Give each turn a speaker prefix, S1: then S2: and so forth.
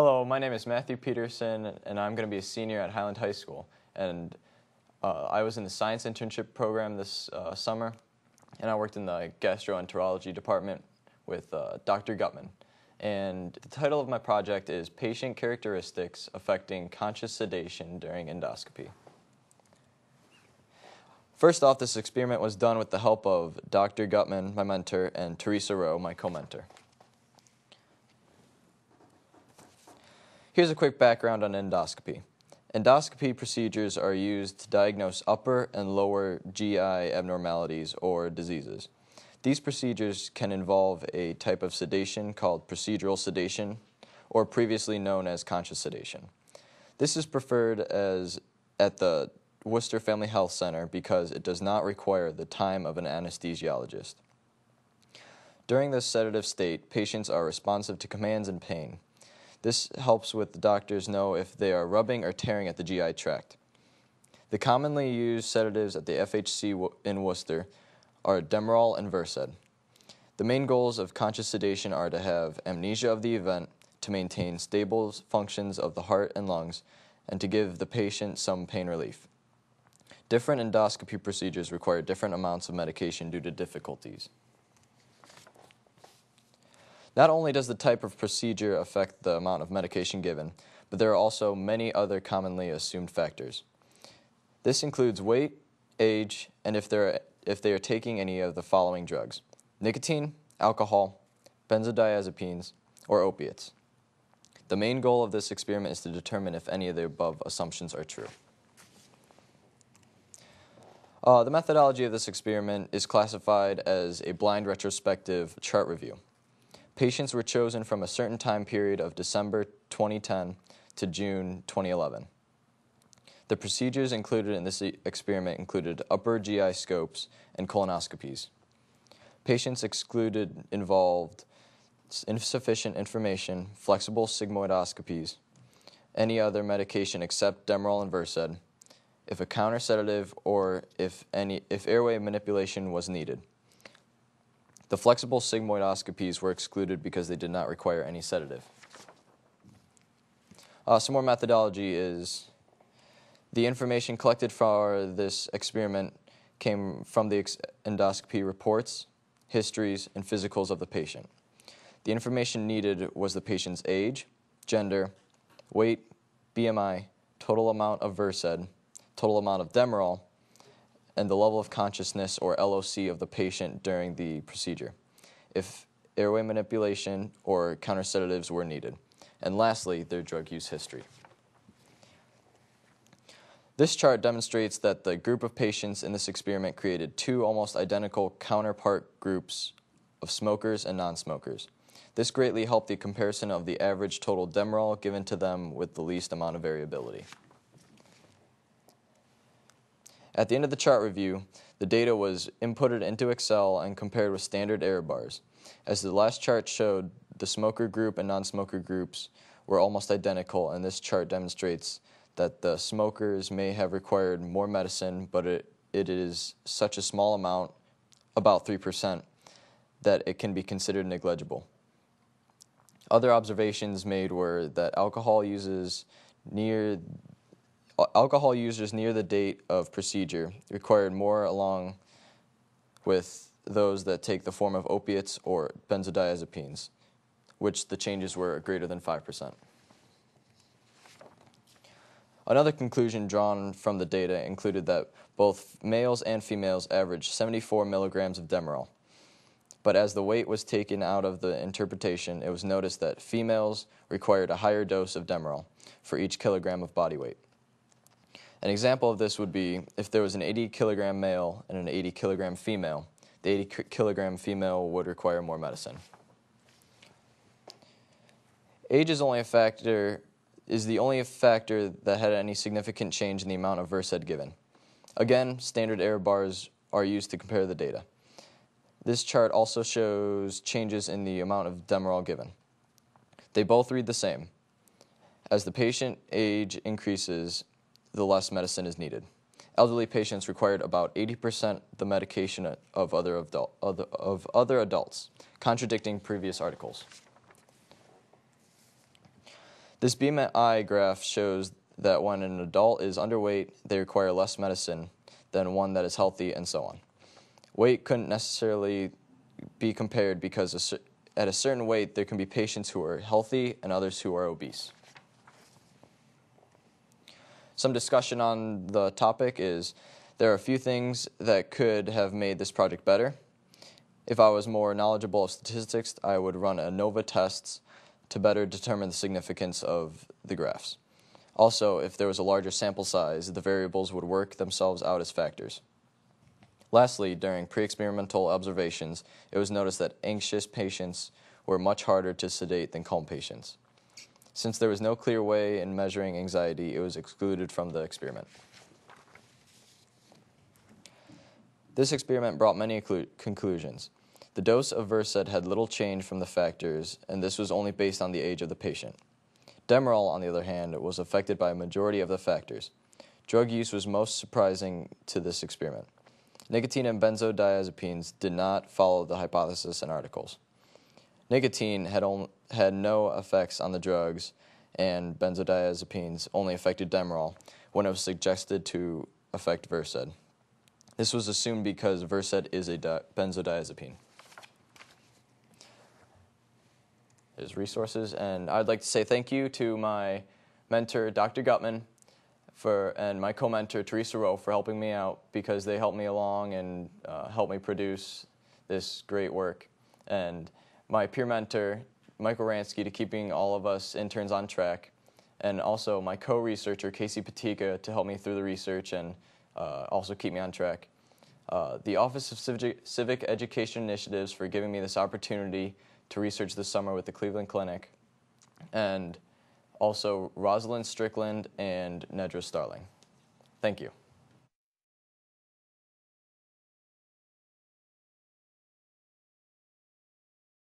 S1: Hello, my name is Matthew Pedersen, and I'm going to be a senior at Highland High School. And uh, I was in the science internship program this uh, summer, and I worked in the gastroenterology department with uh, Dr. Gutman. And the title of my project is Patient Characteristics Affecting Conscious Sedation During Endoscopy. First off, this experiment was done with the help of Dr. Gutman, my mentor, and Teresa Rowe, my co-mentor. Here's a quick background on endoscopy. Endoscopy procedures are used to diagnose upper and lower GI abnormalities or diseases. These procedures can involve a type of sedation called procedural sedation or previously known as conscious sedation. This is preferred as at the Wooster Family Health Center because it does not require the time of an anesthesiologist. During this sedative state, patients are responsive to commands and pain. This helps with the doctors know if they are rubbing or tearing at the GI tract. The commonly used sedatives at the FHC in Wooster are Demerol and Versed. The main goals of conscious sedation are to have amnesia of the event, to maintain stable functions of the heart and lungs, and to give the patient some pain relief. Different endoscopy procedures require different amounts of medication due to difficulties. Not only does the type of procedure affect the amount of medication given, but there are also many other commonly assumed factors. This includes weight, age, and if, are, if they are taking any of the following drugs nicotine, alcohol, benzodiazepines, or opiates. The main goal of this experiment is to determine if any of the above assumptions are true. Uh, the methodology of this experiment is classified as a blind retrospective chart review. Patients were chosen from a certain time period of December 2010 to June 2011. The procedures included in this experiment included upper GI scopes and colonoscopies. Patients excluded involved insufficient information, flexible sigmoidoscopies, any other medication except Demerol and Versed, if a counter sedative or if, any, if airway manipulation was needed. The flexible sigmoidoscopies were excluded because they did not require any sedative. Uh, some more methodology is the information collected for this experiment came from the endoscopy reports, histories, and physicals of the patient. The information needed was the patient's age, gender, weight, BMI, total amount of Versed, total amount of Demerol, and the level of consciousness or LOC of the patient during the procedure, if airway manipulation or counter sedatives were needed. And lastly, their drug use history. This chart demonstrates that the group of patients in this experiment created two almost identical counterpart groups of smokers and non-smokers. This greatly helped the comparison of the average total Demerol given to them with the least amount of variability. At the end of the chart review, the data was inputted into Excel and compared with standard error bars. As the last chart showed, the smoker group and non-smoker groups were almost identical, and this chart demonstrates that the smokers may have required more medicine, but it, it is such a small amount, about 3%, that it can be considered negligible. Other observations made were that alcohol uses near alcohol users near the date of procedure required more along with those that take the form of opiates or benzodiazepines, which the changes were greater than 5%. Another conclusion drawn from the data included that both males and females averaged 74 milligrams of Demerol. But as the weight was taken out of the interpretation, it was noticed that females required a higher dose of Demerol for each kilogram of body weight. An example of this would be if there was an 80 kilogram male and an 80 kilogram female, the 80 kilogram female would require more medicine. Age is only a factor is the only factor that had any significant change in the amount of Versed given. Again, standard error bars are used to compare the data. This chart also shows changes in the amount of Demerol given. They both read the same. As the patient age increases, the less medicine is needed. Elderly patients required about 80% the medication of other, adult, of other adults, contradicting previous articles. This BMI graph shows that when an adult is underweight, they require less medicine than one that is healthy, and so on. Weight couldn't necessarily be compared because at a certain weight, there can be patients who are healthy and others who are obese. Some discussion on the topic is there are a few things that could have made this project better. If I was more knowledgeable of statistics, I would run ANOVA tests to better determine the significance of the graphs. Also, if there was a larger sample size, the variables would work themselves out as factors. Lastly, during pre-experimental observations, it was noticed that anxious patients were much harder to sedate than calm patients. Since there was no clear way in measuring anxiety, it was excluded from the experiment. This experiment brought many conclusions. The dose of Versed had little change from the factors, and this was only based on the age of the patient. Demerol, on the other hand, was affected by a majority of the factors. Drug use was most surprising to this experiment. Nicotine and benzodiazepines did not follow the hypothesis in articles. Nicotine had, had no effects on the drugs, and benzodiazepines only affected Demerol when it was suggested to affect Versed. This was assumed because Versed is a benzodiazepine. His resources, and I'd like to say thank you to my mentor, Dr. Gutman, for, and my co-mentor, Teresa Rowe, for helping me out because they helped me along and uh, helped me produce this great work. And my peer mentor, Michael Ransky, to keeping all of us interns on track. And also my co-researcher, Casey Patika, to help me through the research and uh, also keep me on track. Uh, the Office of Civic, Civic Education Initiatives for giving me this opportunity to research this summer with the Cleveland Clinic, and also Rosalind Strickland and Nedra Starling. Thank you.